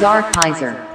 Czar Kaiser.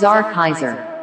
Czar Kaiser.